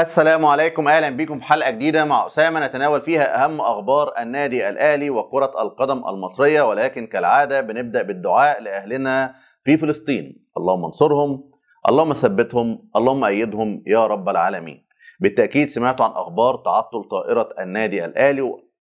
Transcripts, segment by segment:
السلام عليكم. أهلا بكم حلقة جديدة مع أسامة نتناول فيها أهم أخبار النادي الأهلي وكرة القدم المصرية. ولكن كالعادة بنبدأ بالدعاء لأهلنا في فلسطين. اللهم انصرهم اللهم ثبتهم اللهم أيدهم يا رب العالمين. بالتأكيد سمعتوا عن أخبار تعطل طائرة النادي الأهلي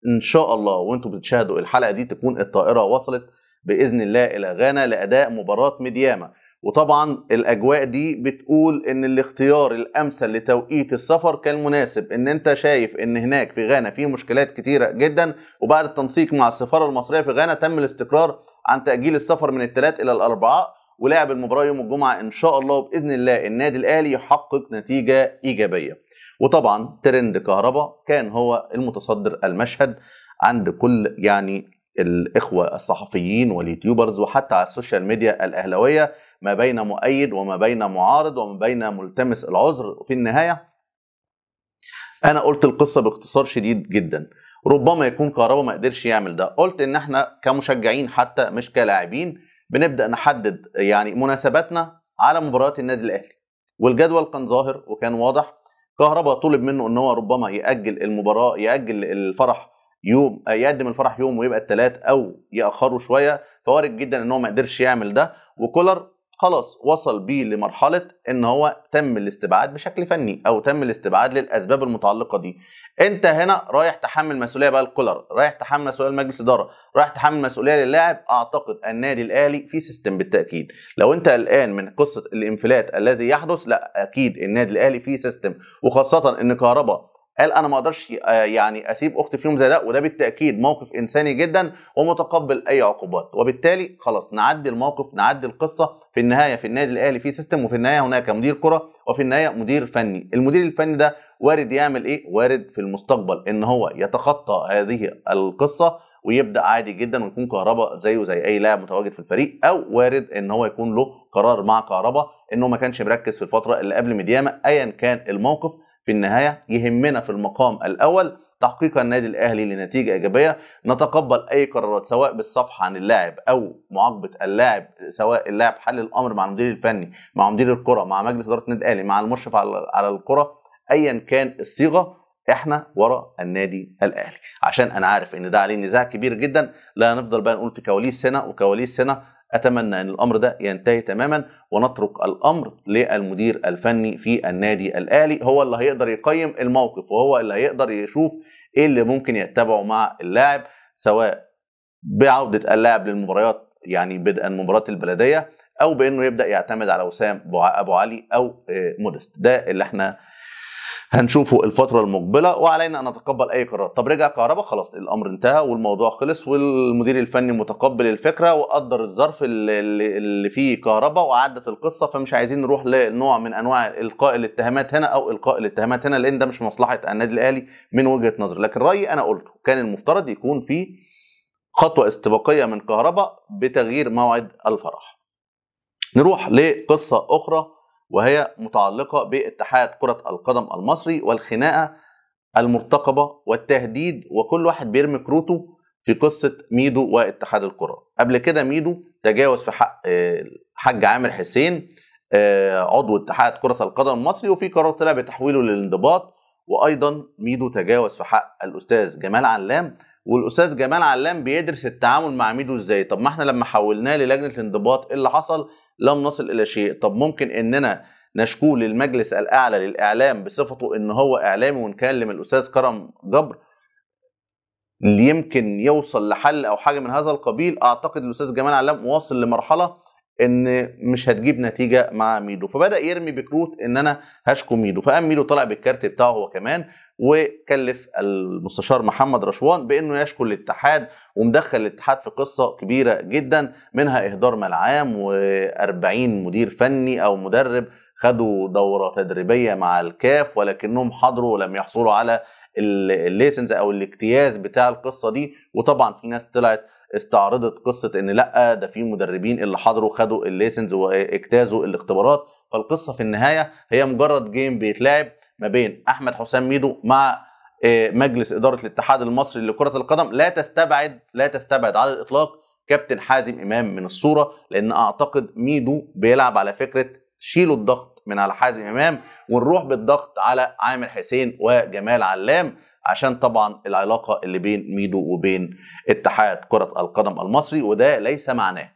ان شاء الله وأنتم بتشاهدوا الحلقة دي تكون الطائرة وصلت بإذن الله إلى غانا لأداء مباراة ميدياما. وطبعا الأجواء دي بتقول إن الاختيار الأمثل لتوقيت السفر كان مناسب إن أنت شايف إن هناك في غانا في مشكلات كتيرة جدا وبعد التنسيق مع السفارة المصرية في غانا تم الاستقرار عن تأجيل السفر من الثلاث إلى الاربعاء ولعب المباراه يوم الجمعة إن شاء الله بإذن الله النادي الأهلي يحقق نتيجة إيجابية. وطبعا ترند كهربا كان هو المتصدر المشهد عند كل يعني الإخوة الصحفيين وال YouTubers وحتى على السوشيال ميديا الأهلاوية. ما بين مؤيد وما بين معارض وما بين ملتمس العذر وفي النهاية. أنا قلت القصة باختصار شديد جدا. ربما يكون كهربا ما قدرش يعمل ده. قلت إن إحنا كمشجعين حتى مش كلاعبين بنبدأ نحدد يعني مناسباتنا على مباريات النادي الأهلي. والجدول كان ظاهر وكان واضح. كهربا طلب منه إن هو ربما يأجل المباراة يأجل الفرح يوم يقدم الفرح يوم ويبقى الثلاث أو يأخره شوية. فوارد جدا إن هو ما قدرش يعمل ده. وكولر خلاص وصل بيه لمرحلة إن هو تم الاستبعاد بشكل فني أو تم الاستبعاد للأسباب المتعلقة دي. أنت هنا رايح تحمل مسؤولية بقى الكولر رايح تحمل مسؤولية لمجلس اداره رايح تحمل مسؤولية للاعب أعتقد النادي الأهلي في system بالتأكيد. لو أنت قلقان من قصة الانفلات الذي يحدث لا أكيد النادي الأهلي في system وخاصة إن كهربا قال أنا ما أقدرش يعني أسيب أختي في يوم زي ده وده بالتأكيد موقف إنساني جدا ومتقبل أي عقوبات. وبالتالي خلاص نعدي الموقف نعدي القصة في النهاية في النادي الأهلي في سيستم وفي النهاية هناك مدير كرة وفي النهاية مدير فني. المدير الفني ده وارد يعمل إيه؟ وارد في المستقبل إن هو يتخطى هذه القصة ويبدأ عادي جدا ويكون كهربا زيه زي أي لاعب متواجد في الفريق أو وارد إن هو يكون له قرار مع كهربا انه ما كانش مركز في الفترة اللي قبل ميدياما ايا كان الموقف. في النهاية يهمنا في المقام الأول تحقيق النادي الأهلي لنتيجة إيجابية. نتقبل أي قرارات سواء بالصفحة عن اللاعب أو معاقبة اللاعب سواء اللاعب حل الأمر مع المدير الفني مع مدير الكرة مع مجلس إدارة النادي الأهلي مع المشرف على الكرة ايا كان الصيغة إحنا ورا النادي الأهلي. عشان أنا عارف إن ده عليه نزاع كبير جدا لا نفضل بقى نقول في كواليس هنا وكواليس هنا. أتمنى أن الأمر ده ينتهي تماما ونترك الأمر للمدير الفني في النادي الأهلي هو اللي هيقدر يقيم الموقف وهو اللي هيقدر يشوف إيه اللي ممكن يتبعه مع اللاعب سواء بعودة اللاعب للمباريات يعني بدءا مباراة البلدية أو بإنه يبدأ يعتمد على وسام أبو علي أو مودست. ده اللي إحنا هنشوفه الفترة المقبلة وعلينا أن نتقبل أي قرار. طب رجع كهربا خلاص الأمر انتهى والموضوع خلص والمدير الفني متقبل الفكرة وقدر الظرف اللي, اللي فيه كهربا وعدت القصة فمش عايزين نروح لنوع من أنواع إلقاء الاتهامات هنا أو إلقاء الاتهامات هنا لأن ده مش مصلحة النادي الأهلي من وجهة نظري. لكن رأيي أنا قلته كان المفترض يكون في خطوة استباقية من كهربا بتغيير موعد الفرح. نروح لقصة أخرى وهي متعلقة باتحاد كرة القدم المصري والخناقة المرتقبة والتهديد وكل واحد بيرمي كروته في قصة ميدو واتحاد الكرة. قبل كده ميدو تجاوز في حق حاج عامر حسين عضو اتحاد كرة القدم المصري وفي قرار طلع بتحويله للانضباط. وأيضا ميدو تجاوز في حق الأستاذ جمال علام والأستاذ جمال علام بيدرس التعامل مع ميدو إزاي؟ طب ما إحنا لما حولناه للجنة الانضباط إيه اللي حصل؟ لم نصل إلى شيء. طب ممكن إننا نشكوه للمجلس الأعلى للإعلام بصفته إن هو إعلامي ونكلم الأستاذ كرم جبر؟ اللي يمكن يوصل لحل أو حاجة من هذا القبيل. أعتقد الأستاذ جمال علام واصل لمرحلة إن مش هتجيب نتيجة مع ميدو. فبدأ يرمي بكروت إن أنا هشكو ميدو. فقام ميدو طلع بالكارت بتاعه هو كمان وكلف المستشار محمد رشوان بإنه يشكو الاتحاد ومدخل الاتحاد في قصة كبيرة جدا منها إهدار ملعام و40 مدير فني أو مدرب خدوا دورة تدريبية مع الكاف ولكنهم حضروا ولم يحصلوا على ال license أو الاجتياز بتاع القصة دي. وطبعا في ناس طلعت استعرضت قصة إن لأ ده في مدربين اللي حضروا خدوا ال license واجتازوا الاختبارات. فالقصة في النهاية هي مجرد game بيتلعب ما بين أحمد حسام ميدو مع مجلس إدارة الاتحاد المصري لكرة القدم. لا تستبعد لا تستبعد على الإطلاق كابتن حازم إمام من الصورة لأن أعتقد ميدو بيلعب على فكرة شيلوا الضغط من على حازم إمام ونروح بالضغط على عامر حسين وجمال علام عشان طبعا العلاقة اللي بين ميدو وبين اتحاد كرة القدم المصري. وده ليس معناه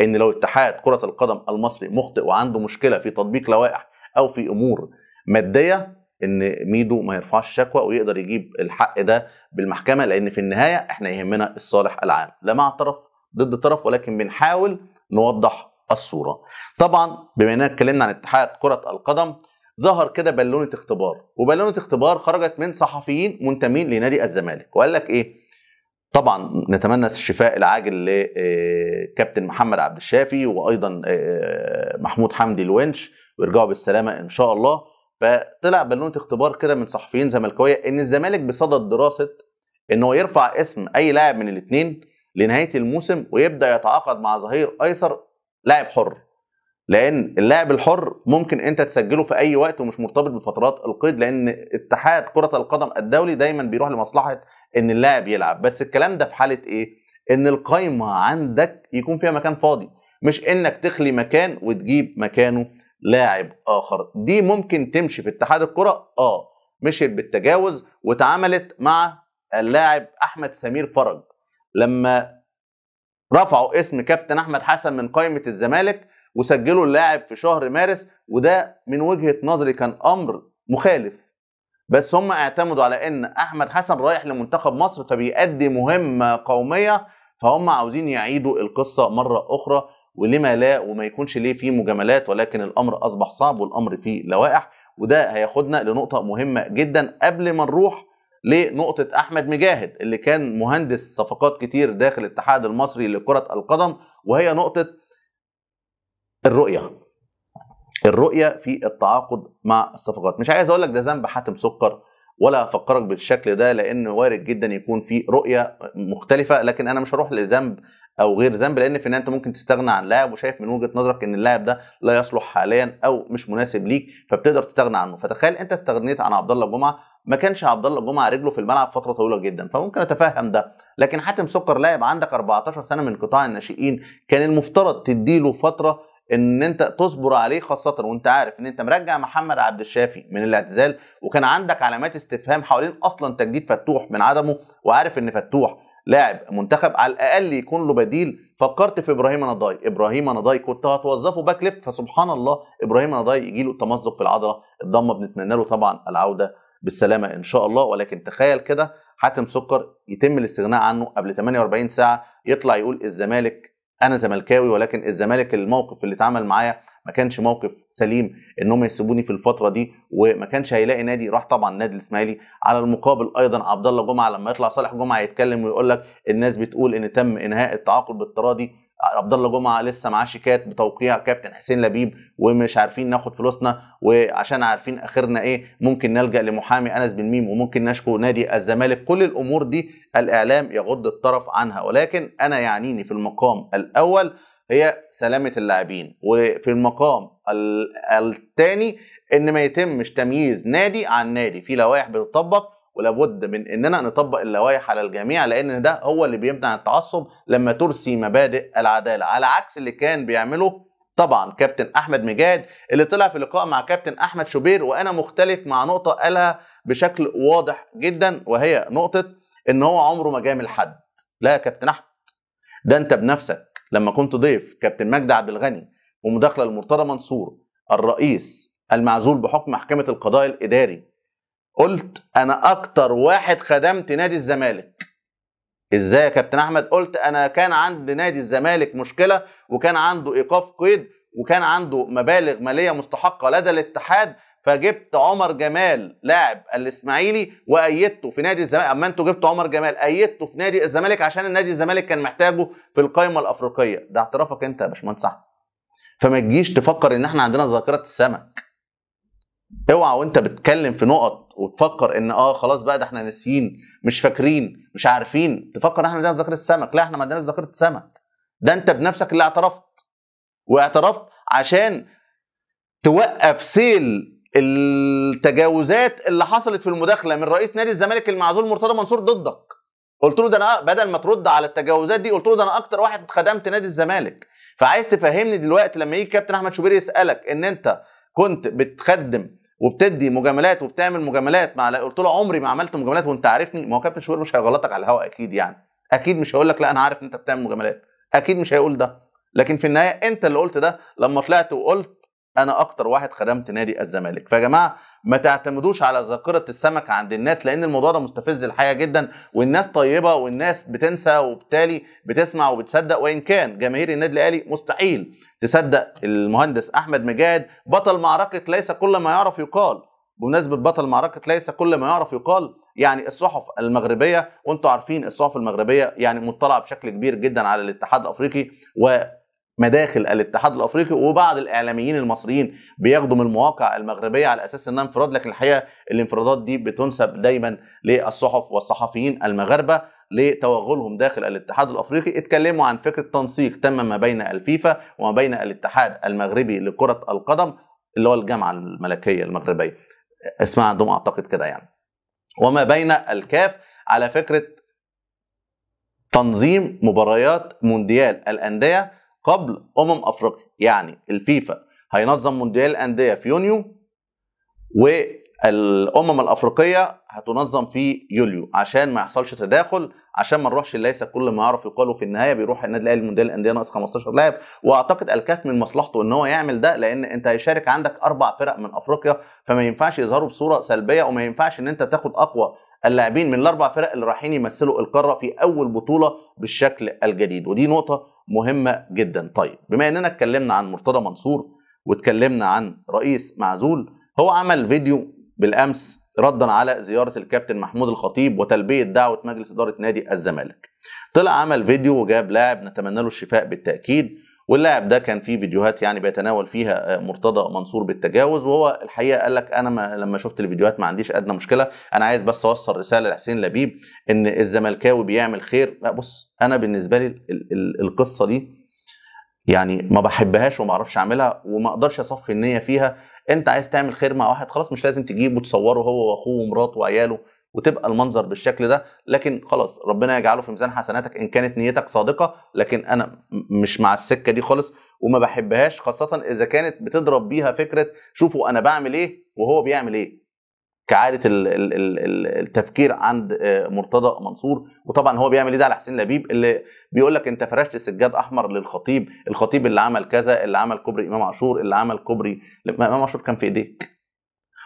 إن لو اتحاد كرة القدم المصري مخطئ وعنده مشكلة في تطبيق لوائح أو في أمور مادية إن ميدو ما يرفعش شكوى ويقدر يجيب الحق ده بالمحكمة لأن في النهاية إحنا يهمنا الصالح العام. لا مع طرف ضد طرف ولكن بنحاول نوضح الصورة. طبعا بما إننا اتكلمنا عن اتحاد كرة القدم ظهر كده بالونة اختبار. وبالونة اختبار خرجت من صحفيين منتمين لنادي الزمالك. وقال لك إيه؟ طبعا نتمنى الشفاء العاجل لكابتن محمد عبد الشافي وأيضا محمود حمدي الونش. ويرجعوا بالسلامة إن شاء الله. فطلع بالونه اختبار كده من صحفيين زملكاوية إن الزمالك بصدد دراسة إن هو يرفع اسم أي لاعب من الاثنين لنهاية الموسم ويبدأ يتعاقد مع ظهير أيسر لاعب حر. لأن اللاعب الحر ممكن أنت تسجله في أي وقت ومش مرتبط بفترات القيد لأن اتحاد كرة القدم الدولي دايما بيروح لمصلحة إن اللاعب يلعب. بس الكلام ده في حالة إيه؟ إن القايمة عندك يكون فيها مكان فاضي. مش إنك تخلي مكان وتجيب مكانه لاعب آخر. دي ممكن تمشي في اتحاد الكرة؟ آه. مشيت بالتجاوز واتعملت مع اللاعب أحمد سمير فرج. لما رفعوا اسم كابتن أحمد حسن من قائمة الزمالك وسجلوا اللاعب في شهر مارس وده من وجهة نظري كان أمر مخالف. بس هم اعتمدوا على إن أحمد حسن رايح لمنتخب مصر فبيأدي مهمة قومية فهم عاوزين يعيدوا القصة مرة أخرى. ولما لا وما يكونش ليه فيه مجاملات ولكن الأمر أصبح صعب والأمر فيه لوائح. وده هياخدنا لنقطة مهمة جدا قبل ما نروح لنقطة أحمد مجاهد اللي كان مهندس صفقات كتير داخل الاتحاد المصري لكرة القدم وهي نقطة الرؤية. الرؤية في التعاقد مع الصفقات. مش عايز أقول لك ده ذنب حاتم سكر ولا أفكرك بالشكل ده لأن وارد جدا يكون في رؤية مختلفة لكن أنا مش هروح لذنب أو غير ذنب لأن في أنت ممكن تستغنى عن لاعب وشايف من وجهة نظرك إن اللاعب ده لا يصلح حاليا أو مش مناسب ليك فبتقدر تستغنى عنه. فتخيل أنت استغنيت عن عبد الله جمعة ما كانش عبد الله جمعة رجله في الملعب فترة طويلة جدا فممكن أتفهم ده. لكن حاتم سكر لاعب عندك 14 سنة من قطاع الناشئين كان المفترض تديله فترة إن أنت تصبر عليه خاصة وأنت عارف إن أنت مرجع محمد عبد الشافي من الاعتزال وكان عندك علامات استفهام حوالين أصلا تجديد فتوح من عدمه وعارف إن فتوح لاعب منتخب على الأقل يكون له بديل. فكرت في إبراهيم نضاي إبراهيم نضاي كنت هتوظفه back left فسبحان الله إبراهيم نضاي يجي له تمزق في العضلة. الضمة بنتمنى له طبعا العودة بالسلامة إن شاء الله. ولكن تخيل كده حاتم سكر يتم الاستغناء عنه قبل 48 ساعة. يطلع يقول الزمالك أنا زملكاوي ولكن الزمالك الموقف اللي اتعمل معايا ما كانش موقف سليم انهم يسيبوني في الفترة دي وما كانش هيلاقي نادي راح طبعا النادي الإسماعيلي. على المقابل أيضا عبد الله جمعة لما يطلع صالح جمعة يتكلم ويقول لك الناس بتقول إن تم إنهاء التعاقد بالتراضي عبد الله جمعة لسه معاه شيكات بتوقيع كابتن حسين لبيب ومش عارفين ناخد فلوسنا وعشان عارفين آخرنا إيه ممكن نلجأ لمحامي أنس بن ميم وممكن نشكو نادي الزمالك. كل الأمور دي الإعلام يغض الطرف عنها. ولكن أنا يعنيني في المقام الأول هي سلامة اللاعبين. وفي المقام الثاني إن ما يتمش تمييز نادي عن نادي. في لوائح بتطبق ولابد من إننا نطبق اللوائح على الجميع لأن ده هو اللي بيمنع التعصب لما ترسي مبادئ العدالة. على عكس اللي كان بيعمله طبعا كابتن أحمد مجاد اللي طلع في لقاء مع كابتن أحمد شوبير وأنا مختلف مع نقطة قالها بشكل واضح جدا وهي نقطة إن هو عمره ما جامل حد. لا يا كابتن أحمد ده أنت بنفسك. لما كنت ضيف كابتن مجدي عبد الغني ومداخلة لمرتضى منصور الرئيس المعزول بحكم محكمة القضاء الإداري قلت أنا أكتر واحد خدمت نادي الزمالك. إزاي يا كابتن أحمد؟ قلت أنا كان عند نادي الزمالك مشكلة وكان عنده إيقاف قيد وكان عنده مبالغ مالية مستحقة لدى الاتحاد فجبت عمر جمال لاعب الإسماعيلي وأيدته في نادي الزمالك. أما أنتوا جبتوا عمر جمال أيدته في نادي الزمالك عشان النادي الزمالك كان محتاجه في القائمه الأفريقية. ده اعترافك أنت يا باشمهندس أحمد. فما تجيش تفكر إن إحنا عندنا ذاكرة السمك. اوعى وأنت بتتكلم في نقط وتفكر إن آه خلاص بقى ده إحنا ناسيين مش فاكرين مش عارفين. تفكر إحنا عندنا ذاكرة السمك. لا إحنا ما عندناش ذاكرة السمك ده أنت بنفسك اللي اعترفت. واعترفت عشان توقف سيل التجاوزات اللي حصلت في المداخلة من رئيس نادي الزمالك المعزول مرتضى منصور ضدك. قلت له ده أنا بدل ما ترد على التجاوزات دي قلت له ده أنا أكتر واحد خدمت نادي الزمالك. فعايز تفهمني دلوقتي لما يجي كابتن أحمد شوبير يسألك إن أنت كنت بتخدم وبتدي مجاملات وبتعمل مجاملات مع قلت له عمري ما عملت مجاملات وأنت عارفني. ما هو كابتن شوبير مش هيغلطك على الهواء أكيد يعني. أكيد مش هيقول لك لا أنا عارف إن أنت بتعمل مجاملات. أكيد مش هيقول ده. لكن في النهاية أنت اللي قلت ده. لما طلعت وقلت أنا أكتر واحد خدمت نادي الزمالك. فيا جماعة ما تعتمدوش على ذاكرة السمك عند الناس لأن الموضوع ده مستفز الحقيقة جدا والناس طيبة والناس بتنسى وبالتالي بتسمع وبتصدق وإن كان جماهير النادي الأهلي مستحيل تصدق المهندس أحمد مجاد. بطل معركة ليس كل ما يعرف يقال. بمناسبة بطل معركة ليس كل ما يعرف يقال يعني الصحف المغربية وأنتم عارفين الصحف المغربية يعني مطلعة بشكل كبير جدا على الاتحاد الأفريقي و مداخل الاتحاد الأفريقي وبعض الإعلاميين المصريين بياخدوا من المواقع المغربية على أساس إنها انفراد لكن الحقيقة الانفرادات دي بتنسب دايما للصحف والصحفيين المغاربة لتوغلهم داخل الاتحاد الأفريقي. اتكلموا عن فكرة تنسيق تم ما بين الفيفا وما بين الاتحاد المغربي لكرة القدم اللي هو الجامعة الملكية المغربية. اسمها عندهم أعتقد كده يعني. وما بين الكاف على فكرة تنظيم مباريات مونديال الأندية قبل أمم أفريقيا يعني الفيفا هينظم مونديال الانديه في يونيو والأمم الأفريقية هتنظم في يوليو عشان ما يحصلش تداخل عشان ما نروحش ليس كل ما يعرف يقال في النهاية بيروح النادي الأهلي مونديال الانديه ناقص 15 لاعب. وأعتقد الكاف من مصلحته إن هو يعمل ده لأن أنت هيشارك عندك أربع فرق من أفريقيا فما ينفعش يظهروا بصورة سلبية وما ينفعش إن أنت تاخد أقوى اللاعبين من الأربع فرق اللي رايحين يمثلوا القارة في أول بطولة بالشكل الجديد. ودي نقطة مهمة جدا. طيب بما إننا اتكلمنا عن مرتضى منصور واتكلمنا عن رئيس معزول هو عمل فيديو بالأمس ردا على زيارة الكابتن محمود الخطيب وتلبية دعوة مجلس إدارة نادي الزمالك. طلع عمل فيديو وجاب لاعب نتمنى له الشفاء بالتأكيد. واللاعب ده كان فيه فيديوهات يعني بيتناول فيها مرتضى منصور بالتجاوز وهو الحقيقة قال لك أنا ما لما شفت الفيديوهات ما عنديش أدنى مشكلة أنا عايز بس أوصل رسالة لحسين لبيب إن الزملكاوي بيعمل خير. لا بص أنا بالنسبة لي القصة دي يعني ما بحبهاش وما أعرفش أعملها وما أقدرش أصفي النية فيها. أنت عايز تعمل خير مع واحد خلاص مش لازم تجيبه وتصوره هو وأخوه ومراته وعياله. وتبقى المنظر بالشكل ده. لكن خلاص ربنا يجعله في ميزان حسناتك إن كانت نيتك صادقة. لكن أنا مش مع السكة دي خالص وما بحبهاش خاصة إذا كانت بتضرب بيها فكرة شوفوا أنا بعمل إيه وهو بيعمل إيه. كعادة التفكير عند مرتضى منصور. وطبعا هو بيعمل إيه ده على حسين لبيب؟ اللي بيقول لك أنت فرشت سجاد أحمر للخطيب الخطيب اللي عمل كذا اللي عمل كوبري إمام عاشور اللي عمل كوبري إمام عاشور كان في إيديك.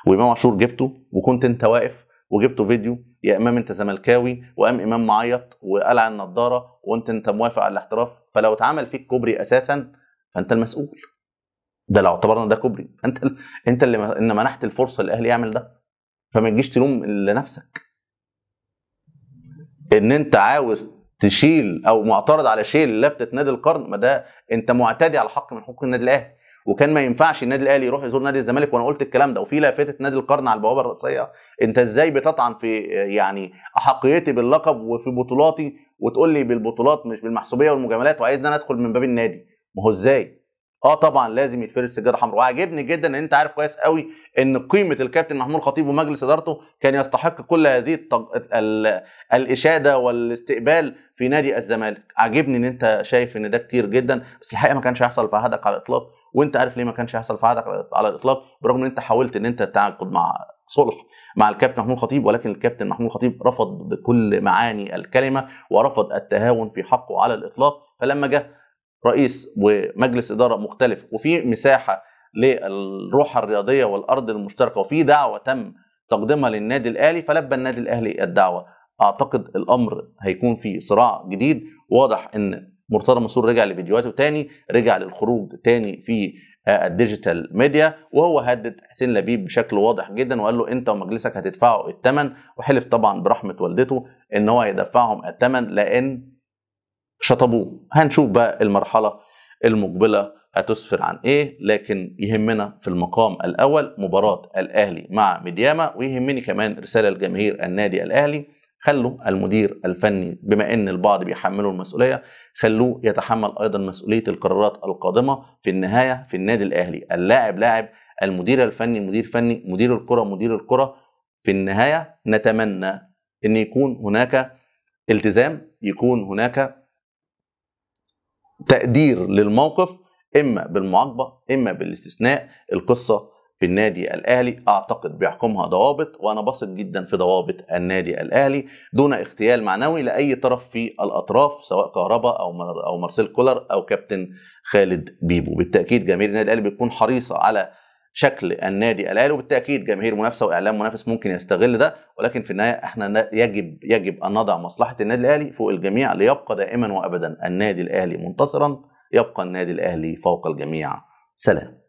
وإمام عاشور جبته وكنت أنت واقف وجبته فيديو يا إمام أنت زملكاوي وقام إمام معيط وقلع النضارة وأنت أنت موافق على الاحتراف. فلو اتعمل فيك كوبري أساسا فأنت المسؤول. ده لو اعتبرنا ده كوبري. أنت أنت اللي ان منحت الفرصة للاهلي يعمل ده. فما تجيش تلوم لنفسك. إن أنت عاوز تشيل أو معترض على شيل لفتة نادي القرن ما ده أنت معتدي على حق من حقوق النادي الأهلي. وكان ما ينفعش النادي الاهلي يروح يزور نادي الزمالك وأنا قلت الكلام ده. وفي لافته نادي القرن على البوابة الرئيسية أنت إزاي بتطعن في يعني أحقيتي باللقب وفي بطولاتي وتقول لي بالبطولات مش بالمحسوبية والمجاملات وعايزني أنا أدخل من باب النادي؟ ما هو إزاي؟ آه طبعا لازم يتفرس سجاده حمراء. وعاجبني جدا إن أنت عارف كويس قوي إن قيمة الكابتن محمود خطيب ومجلس إدارته كان يستحق كل هذه التج... ال... الإشادة والاستقبال في نادي الزمالك. عاجبني إن أنت شايف إن ده كتير جدا بس الحقيقة ما كانش هيحصل في عهدك على الإطلاق. وانت عارف ليه ما كانش هيحصل في عهدك على الإطلاق برغم إن أنت حاولت إن أنت تعقد مع صلح مع الكابتن محمود خطيب ولكن الكابتن محمود خطيب رفض بكل معاني الكلمة ورفض التهاون في حقه على الإطلاق. فلما جه رئيس ومجلس إدارة مختلف وفي مساحة للروح الرياضية والأرض المشتركة وفي دعوة تم تقديمها للنادي الأهلي فلبى النادي الأهلي الدعوة. أعتقد الأمر هيكون في صراع جديد. واضح إن مرتضى منصور رجع لفيديوهاته تاني رجع للخروج تاني في ال digital media وهو هدد حسين لبيب بشكل واضح جدا وقال له أنت ومجلسك هتدفعوا الثمن وحلف طبعا برحمة والدته إن هو هيدفعهم الثمن لأن شطبوه. هنشوف بقى المرحلة المقبلة هتسفر عن إيه لكن يهمنا في المقام الأول مباراة الأهلي مع ميدياما ويهمني كمان رسالة لجماهير النادي الأهلي خلوا المدير الفني بما إن البعض بيحملوا المسؤولية خلوه يتحمل أيضا مسؤولية القرارات القادمة في النهاية في النادي الأهلي. اللاعب لاعب المدير الفني مدير فني مدير الكرة مدير الكرة. في النهاية نتمنى إن يكون هناك التزام يكون هناك تقدير للموقف إما بالمعاقبة إما بالاستثناء. القصة في النادي الأهلي. أعتقد بيحكمها ضوابط وأنا بثق جدا في ضوابط النادي الأهلي. دون اغتيال معنوي لأي طرف في الأطراف سواء كهربا أو أو مارسيل كولر أو كابتن خالد بيبو. بالتأكيد جماهير النادي الأهلي بتكون حريصة على شكل النادي الأهلي وبالتأكيد جماهير منافسة وإعلام منافس ممكن يستغل ده. ولكن في النهاية إحنا يجب يجب أن نضع مصلحة النادي الأهلي فوق الجميع ليبقى دائما وابدا النادي الأهلي منتصرا يبقى النادي الأهلي فوق الجميع. سلام.